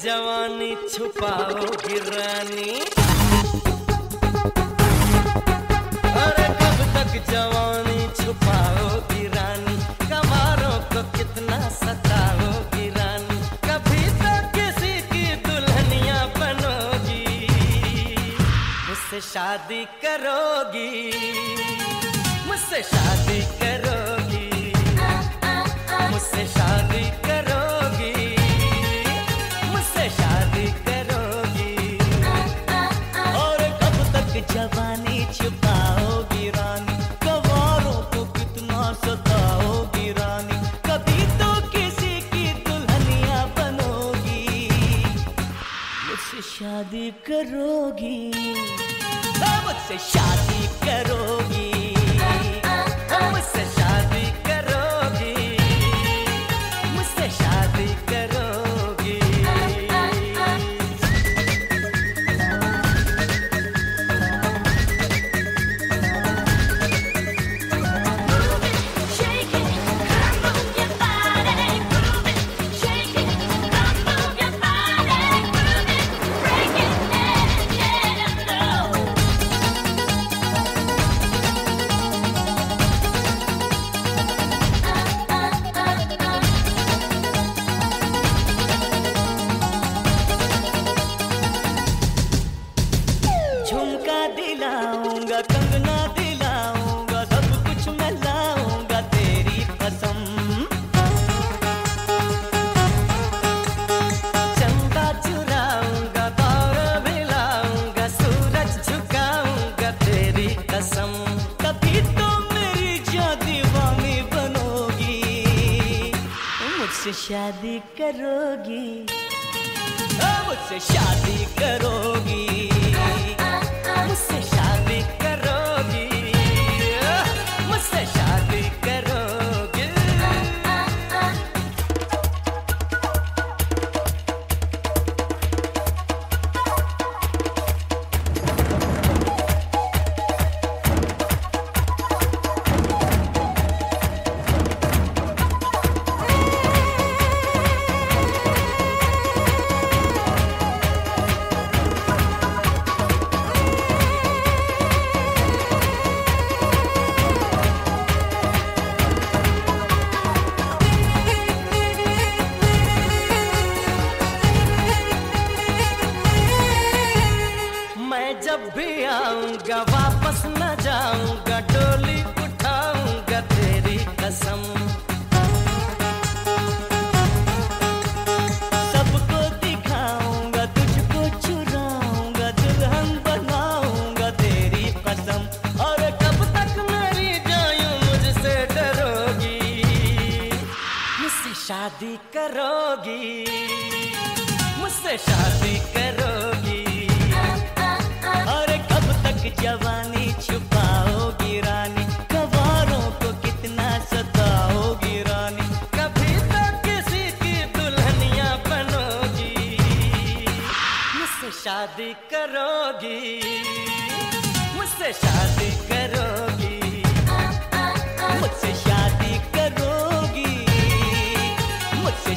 जवानी छुपाओगी रानी? अरे कब तक जवानी छुपाओ गिरानी कमारों को कितना सताओगी रानी? कभी तो किसी की दुल्हनिया बनोगी, मुझसे शादी करोगी, मुझसे शादी करोगी, मुझसे शादी करोगी। जवानी छुपाओगी रानी। गवारों को कितना सताओगी रानी। कभी तो किसी की दुल्हनिया बनोगी। मुझसे शादी करोगी। हाँ, मुझसे शादी करोगी। हाँ, मुझसे शादी मुझसे शादी करोगी। हाँ, मुझसे शादी करोगी। मुझसे शादी जब भी आऊँगा, वापस न जाऊँगा डोली उठाऊँगा तेरी कसम। शादी करोगी, मुझसे शादी करोगी। जवानी छुपाओगी रानी, कवारों को कितना सताओगी रानी, कभी तो किसी की दुल्हनिया बनोगी, मुझसे शादी करोगी, मुझसे शादी करोगी, मुझसे शादी करोगी, मुझसे